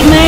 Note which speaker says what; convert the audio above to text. Speaker 1: like